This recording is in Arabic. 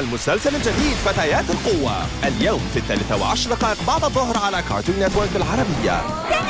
المسلسل الجديد فتيات القوة. اليوم في الثالثة وعشر دقائق بعد الظهر على كارتون نتورك العربية. كان